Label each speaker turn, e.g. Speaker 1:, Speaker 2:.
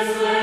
Speaker 1: Yes,